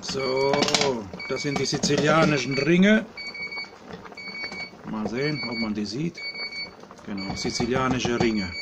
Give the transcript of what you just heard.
So, das sind die sizilianischen Ringe. Mal sehen, ob man die sieht. Genau, sizilianische Ringe.